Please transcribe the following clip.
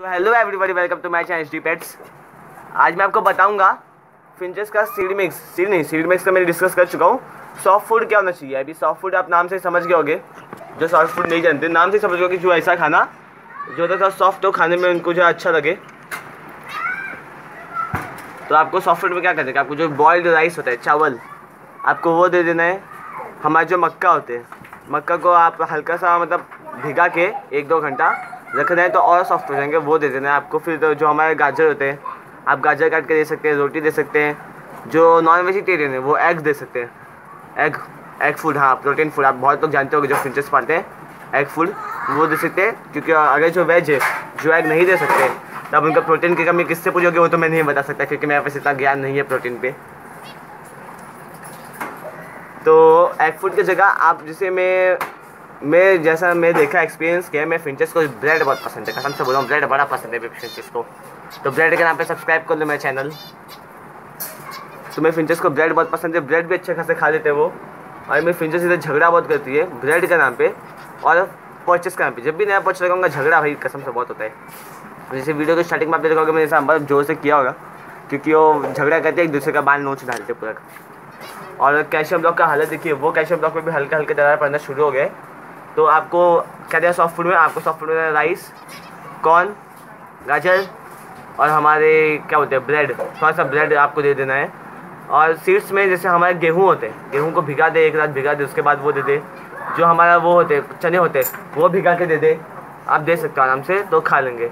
तो hello everybody welcome to my channel D pets आज मैं आपको बताऊँगा फिंचेस का सीड मिक्स सीड नहीं सीड मिक्स का मैं डिस्कस कर चुका हूँ। सॉफ्ट फ़ूड क्या होना चाहिए? अभी सॉफ्ट फ़ूड आप नाम से समझ गए होगे। जो सॉफ्ट फ़ूड नहीं जानते, नाम से समझ गए जो ऐसा खाना, जो होता था सॉफ्ट हो खाने में उनको जो अच्छा लगे। तो आपको सॉफ्ट फ़ूड में क्या करना आपको जो बॉयल्ड राइस होता है, चावल, आपको वो दे देना है। हमारे जो मक्का होते हैं, मक्का को आप हल्का सा मतलब भिगा के एक दो घंटा रखना है तो और सॉफ्ट हो जाएँगे, वो दे देना आपको। फिर तो जो हमारे गाजर होते हैं, आप गाजर काट के दे सकते हैं, रोटी दे सकते हैं, जो नॉन वेजिटेरियन है, वो एग दे सकते हैं। एग एग फ़ूड हाँ प्रोटीन फ़ूड आप बहुत लोग जानते हो जो फिंचेस पालते हैं एग फ़ूड वो दे सकते हैं, क्योंकि अगर जो वेज है, जो एग नहीं दे सकते तब उनका प्रोटीन की कमी किससे पूछोगे, वो तो मैं नहीं बता सकता, क्योंकि मेरे पास इतना ज्ञान नहीं है प्रोटीन पे। तो एग फ़ूड की जगह आप, जिसे मैं मैं जैसा मैं देखा एक्सपीरियंस किया मैं फिंचेस को ब्रेड बहुत पसंद है। कसम से बोला हूँ ब्रेड बड़ा पसंद है फिंचेस को। तो ब्रेड के नाम पे सब्सक्राइब कर लो मेरा चैनल तो मैं फिंचेस को ब्रेड बहुत पसंद है ब्रेड भी अच्छे खासे खा लेते हैं वो। और मैं फिंचेस इधर झगड़ा बहुत करती है ब्रेड के नाम पे। और परचेस के नाम पे। जब भी नया परचेस लगाऊँगा, झगड़ा भाई कसम से बहुत होता है। जैसे वीडियो की स्टार्टिंग में आप देखोगे, मैंने बहुत ज़ोर से किया होगा। क्योंकि वो झगड़ा करते हैं, एक दूसरे का बाल नोच डालते पूरा। और कैल्शियम ब्लॉक का हालत देखिए, वो कैल्शियम ब्लॉक में भी हल्के हल्के दरार पड़ना शुरू हो गए तो आपको, क्या दिया सॉफ्ट फ़ूड में, आपको सॉफ्ट फ़ूड में राइस कॉर्न गाजर और हमारे, क्या होते हैं ब्रेड थोड़ा सा ब्रेड आपको दे देना है। और सीड्स में जैसे हमारे गेहूँ होते हैं, गेहूँ को भिगा दे, एक रात भिगा दे, उसके बाद वो दे दे। जो हमारा वो होते, चने होते, वो भिगा के दे दे। आप दे सकते हो आराम से तो खा लेंगे।